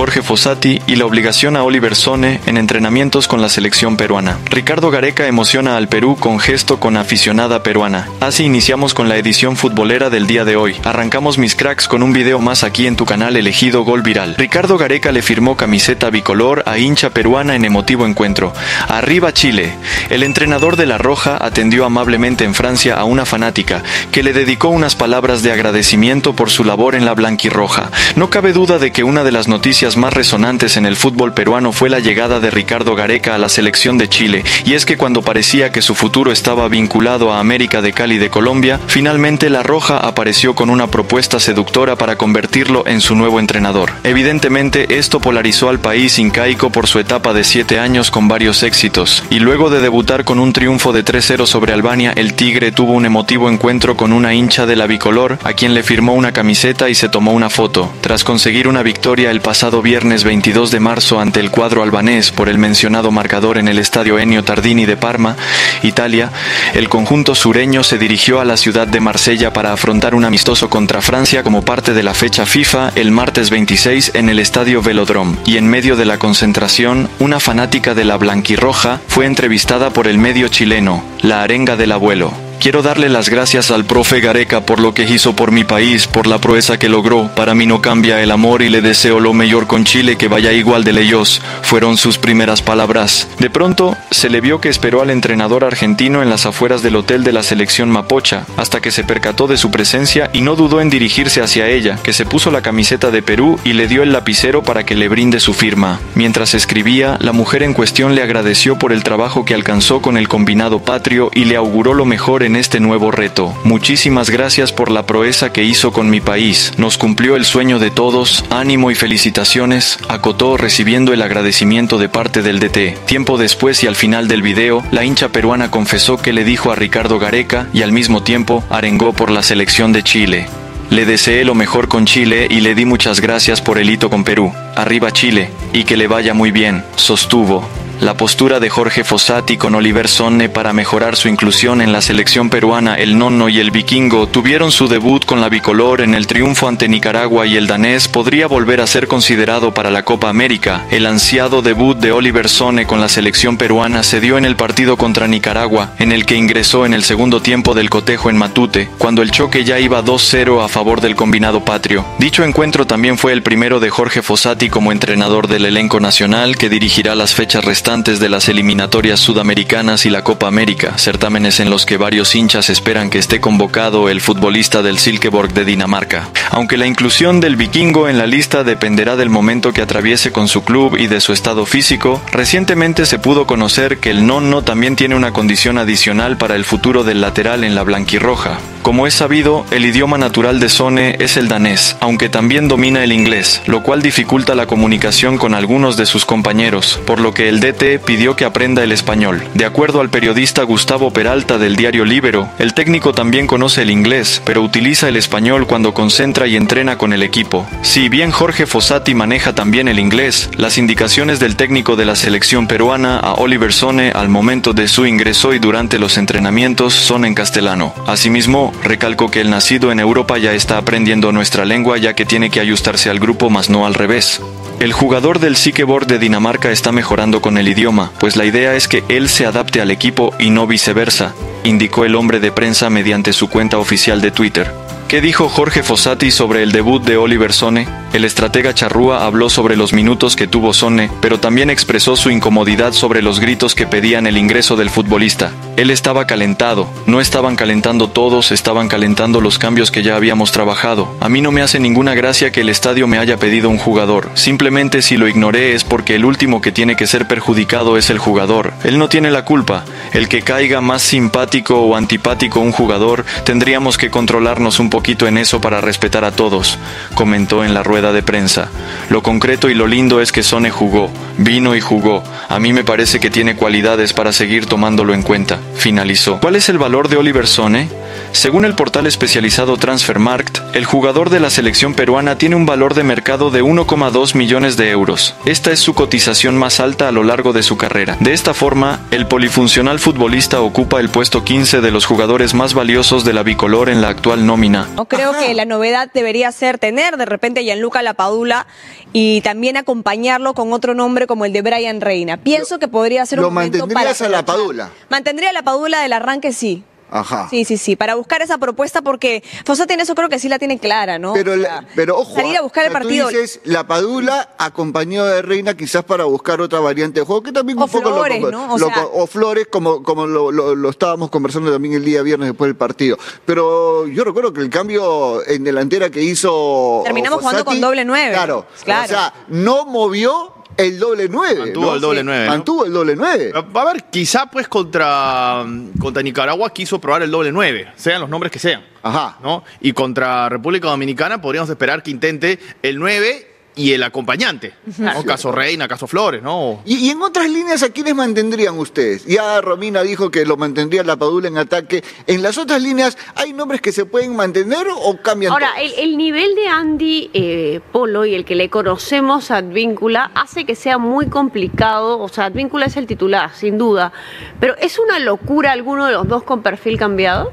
Jorge Fossati y la obligación a Oliver Sone en entrenamientos con la selección peruana. Ricardo Gareca emociona al Perú con gesto con aficionada peruana. Así iniciamos con la edición futbolera del día de hoy. Arrancamos mis cracks con un video más aquí en tu canal elegido Gol Viral. Ricardo Gareca le firmó camiseta bicolor a hincha peruana en emotivo encuentro. Arriba Chile. El entrenador de La Roja atendió amablemente en Francia a una fanática que le dedicó unas palabras de agradecimiento por su labor en la blanquirroja. No cabe duda de que una de las noticias más resonantes en el fútbol peruano fue la llegada de Ricardo Gareca a la selección de Chile, y es que cuando parecía que su futuro estaba vinculado a América de Cali de Colombia, finalmente La Roja apareció con una propuesta seductora para convertirlo en su nuevo entrenador. Evidentemente, esto polarizó al país incaico por su etapa de siete años con varios éxitos, y luego de debutar con un triunfo de 3-0 sobre Albania, el Tigre tuvo un emotivo encuentro con una hincha de la bicolor, a quien le firmó una camiseta y se tomó una foto. Tras conseguir una victoria el pasado viernes 22 de marzo ante el cuadro albanés por el mencionado marcador en el estadio Ennio Tardini de Parma, Italia, el conjunto sureño se dirigió a la ciudad de Marsella para afrontar un amistoso contra Francia como parte de la fecha FIFA el martes 26 en el estadio Velodrome. Y en medio de la concentración, una fanática de la blanquirroja fue entrevistada por el medio chileno, La Arenga del Abuelo. Quiero darle las gracias al profe Gareca por lo que hizo por mi país, por la proeza que logró. Para mí no cambia el amor y le deseo lo mejor con Chile que vaya igual de leyos. Fueron sus primeras palabras. De pronto, se le vio que esperó al entrenador argentino en las afueras del hotel de la selección Mapocha, hasta que se percató de su presencia y no dudó en dirigirse hacia ella, que se puso la camiseta de Perú y le dio el lapicero para que le brinde su firma. Mientras escribía, la mujer en cuestión le agradeció por el trabajo que alcanzó con el combinado patrio y le auguró lo mejor en en este nuevo reto. Muchísimas gracias por la proeza que hizo con mi país. Nos cumplió el sueño de todos. Ánimo y felicitaciones. Acotó recibiendo el agradecimiento de parte del DT. Tiempo después y al final del video, la hincha peruana confesó que le dijo a Ricardo Gareca y al mismo tiempo arengó por la selección de Chile. Le deseé lo mejor con Chile y le di muchas gracias por el hito con Perú. Arriba Chile y que le vaya muy bien, sostuvo. La postura de Jorge Fossati con Oliver Sonne para mejorar su inclusión en la selección peruana, el Nonno y el Vikingo, tuvieron su debut con la bicolor en el triunfo ante Nicaragua y el danés podría volver a ser considerado para la Copa América. El ansiado debut de Oliver Sonne con la selección peruana se dio en el partido contra Nicaragua, en el que ingresó en el segundo tiempo del cotejo en Matute, cuando el choque ya iba 2-0 a favor del combinado patrio. Dicho encuentro también fue el primero de Jorge Fossati como entrenador del elenco nacional que dirigirá las fechas restantes de las eliminatorias sudamericanas y la Copa América, certámenes en los que varios hinchas esperan que esté convocado el futbolista del Silkeborg de Dinamarca. Aunque la inclusión del vikingo en la lista dependerá del momento que atraviese con su club y de su estado físico, recientemente se pudo conocer que el nonno también tiene una condición adicional para el futuro del lateral en la blanquirroja. Como es sabido, el idioma natural de Sone es el danés, aunque también domina el inglés, lo cual dificulta la comunicación con algunos de sus compañeros, por lo que el DT pidió que aprenda el español. De acuerdo al periodista Gustavo Peralta del diario Libero, el técnico también conoce el inglés, pero utiliza el español cuando concentra y entrena con el equipo. Si bien Jorge Fossati maneja también el inglés, las indicaciones del técnico de la selección peruana a Oliver Sone al momento de su ingreso y durante los entrenamientos son en castellano. Asimismo, recalco que el nacido en Europa ya está aprendiendo nuestra lengua ya que tiene que ajustarse al grupo más no al revés. El jugador del Sikeboard de Dinamarca está mejorando con el idioma, pues la idea es que él se adapte al equipo y no viceversa, indicó el hombre de prensa mediante su cuenta oficial de Twitter. ¿Qué dijo Jorge Fossati sobre el debut de Oliver Sone? El estratega charrúa habló sobre los minutos que tuvo Sone, pero también expresó su incomodidad sobre los gritos que pedían el ingreso del futbolista. Él estaba calentado, no estaban calentando todos, estaban calentando los cambios que ya habíamos trabajado. A mí no me hace ninguna gracia que el estadio me haya pedido un jugador. Simplemente si lo ignoré es porque el último que tiene que ser perjudicado es el jugador. Él no tiene la culpa. El que caiga más simpático o antipático un jugador, tendríamos que controlarnos un poquito en eso para respetar a todos, comentó en la rueda de prensa. Lo concreto y lo lindo es que Sone jugó, vino y jugó. A mí me parece que tiene cualidades para seguir tomándolo en cuenta, finalizó. ¿Cuál es el valor de Oliver Sone? Según el portal especializado Transfermarkt, el jugador de la selección peruana tiene un valor de mercado de 1,2 millones de euros. Esta es su cotización más alta a lo largo de su carrera. De esta forma, el polifuncional futbolista ocupa el puesto 15 de los jugadores más valiosos de la bicolor en la actual nómina. No creo que la novedad debería ser tener de repente a Gianluca Lapadula y también acompañarlo con otro nombre como el de Brian Reina. Pienso que podría ser un ¿Lo momento para mantendrías a la aprovechar. Padula? Mantendría a la Padula del arranque, sí. Ajá. Sí, sí, sí, para buscar esa propuesta porque Fossati en eso creo que sí la tiene clara, ¿no? Pero, O sea, pero ojo, salir a buscar o el sea, tú partido. dices la Padula acompañado de Reina quizás para buscar otra variante de juego que también O un poco lo- Flores, lo, ¿no? O lo- sea- o Flores como como lo, estábamos conversando también el día viernes después del partido. Pero yo recuerdo que el cambio en delantera que hizo Terminamos jugando con doble nueve. Claro, Claro. o sea, no movió el doble nueve. Mantuvo ¿no? el doble nueve, ¿no? Mantuvo el doble nueve. Va a ver, quizá pues contra, contra Nicaragua quiso probar el doble 9, sean los nombres que sean. Ajá. ¿no? Y contra República Dominicana podríamos esperar que intente el 9 y el acompañante. ¿no? Caso Reina, caso Flores, ¿no? Y, y en otras líneas, ¿a quiénes mantendrían ustedes? Ya Romina dijo que lo mantendría la Padula en ataque. ¿En las otras líneas hay nombres que se pueden mantener o cambian? Ahora, todos? el, el nivel de Andy eh, Polo y el que le conocemos a Advíncula hace que sea muy complicado. O sea, Advíncula es el titular, sin duda. Pero ¿es una locura alguno de los dos con perfil cambiado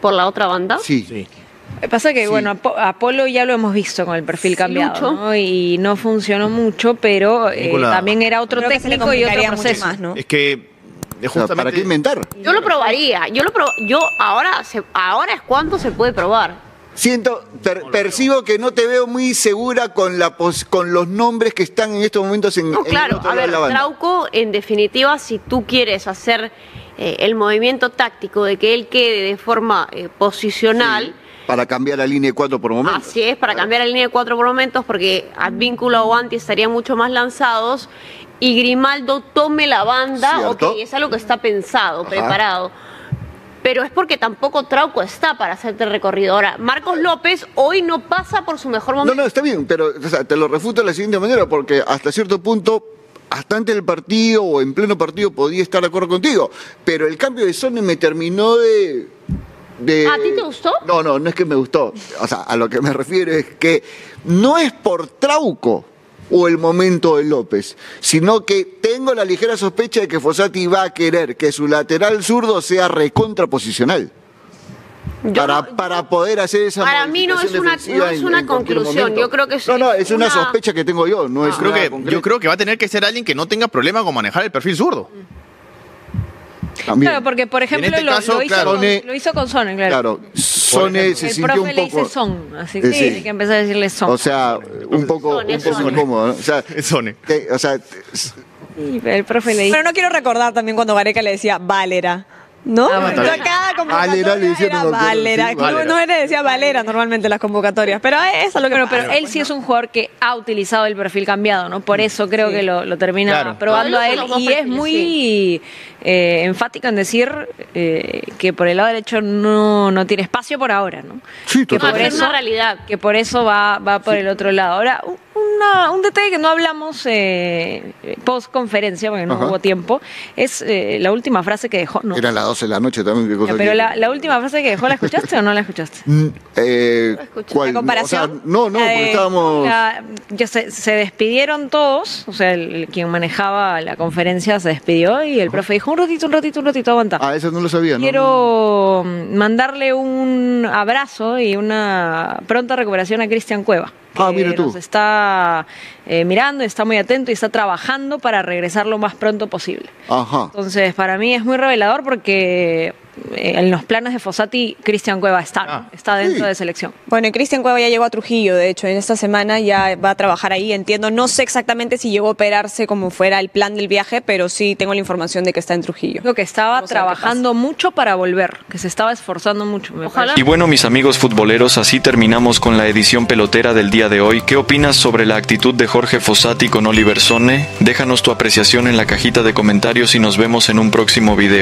por la otra banda? Sí. Sí. Pasa que, Sí. bueno, Apo- Apolo ya lo hemos visto con el perfil Sí, cambiado. ¿no? Y no funcionó mucho, pero eh, también era otro Creo técnico y otro proceso. más, ¿no? Es que justamente... ¿Para qué inventar? Yo lo probaría. Yo lo pro- yo ahora se- ahora es cuando se puede probar. Siento, per- percibo que no te veo muy segura con la pos- con los nombres que están en estos momentos en, No, en el claro, otro a lado de ver, la banda. Trauco, en definitiva, si tú quieres hacer eh, el movimiento táctico de que él quede de forma eh, posicional, Para cambiar la línea de cuatro por momento. así es, para cambiar la línea de cuatro por momentos, porque Advíncula o Anti estarían mucho más lanzados y Grimaldo tome la banda, Cierto. ok, es algo que está pensado, Ajá. preparado. Pero es porque tampoco Trauco está para hacerte el recorrido. Ahora, Marcos López hoy no pasa por su mejor No, momento. no, está bien, pero o sea, te lo refuto de la siguiente manera, porque hasta cierto punto, hasta antes del partido o en pleno partido podía estar de acuerdo contigo, pero el cambio de Sony me terminó de... de- ¿A ti te gustó? No, no, no es que me gustó. O sea, a lo que me refiero es que no es por Trauco o el momento de López, sino que tengo la ligera sospecha de que Fossati va a querer que su lateral zurdo sea recontraposicional. Yo para, para poder hacer esa Para mí no es una- no es una en conclusión, yo creo que es- No, no, es una, una- sospecha que tengo yo, no es creo, que, yo creo que va a tener que ser alguien que no tenga problema con manejar el perfil zurdo. También. Claro, porque, por ejemplo, este lo, caso, lo hizo claro. con, Sone- lo hizo con Sone, claro. Claro, Sone se el sintió profe un le poco... dice Son, así que sí. hay que empezar a decirle Son. O sea, un poco, Sone, un poco Sone. incómodo, ¿no? O sea, Es Sone. que- o sea, Sí, pero el profe le dice... Pero no quiero recordar también cuando Gareca le decía Valera. ¿No? Ah, bueno. Cada convocatoria Valera le era acuerdo, Valera. sí, No, Valera. no le decía Valera normalmente en las convocatorias, pero eso es lo que Bueno, pero él sí es un jugador que ha utilizado el perfil cambiado, ¿no? Por eso creo Sí. que lo, lo termina Claro. probando a él los dos y es perfiles, muy eh, enfático en decir eh, que por el lado derecho no, no tiene espacio por ahora, ¿no? sí, que por totalmente. es eso una realidad. que por eso va, va por el otro lado. Ahora, un- una- un detalle que no hablamos eh, post conferencia, porque no Ajá. hubo tiempo, es eh, la última frase que dejó. ¿no? Eran las 12 de la noche también, qué cosa Ya, pero que- la, la última frase que dejó, ¿la escuchaste o no la escuchaste? Mm, eh. ¿La comparación? O sea, no, no, porque estábamos... la- ya se, se despidieron todos, o sea, el, el quien manejaba la conferencia se despidió y el profe dijo, un ratito, un ratito, un ratito, aguanta. Ah, eso no lo sabía, ¿no? Quiero mandarle un abrazo y una pronta recuperación a Cristian Cueva. Ah, que mira tú. Nos está eh, mirando, está muy atento y está trabajando para regresar lo más pronto posible. Ajá. Entonces, para mí es muy revelador porque en los planes de Fossati, Cristian Cueva está. Ah, está dentro sí. de selección. Bueno, y Cristian Cueva ya llegó a Trujillo, de hecho, en esta semana ya va a trabajar ahí, entiendo. No sé exactamente si llegó a operarse como fuera el plan del viaje, pero sí tengo la información de que está en Trujillo. Lo que estaba Vamos trabajando mucho para volver, que se estaba esforzando mucho. me Ojalá. Y bueno, mis amigos futboleros, así terminamos con la edición pelotera del día de hoy. ¿Qué opinas sobre la actitud de Jorge Fossati con Oliver Sone? Déjanos tu apreciación en la cajita de comentarios y nos vemos en un próximo video.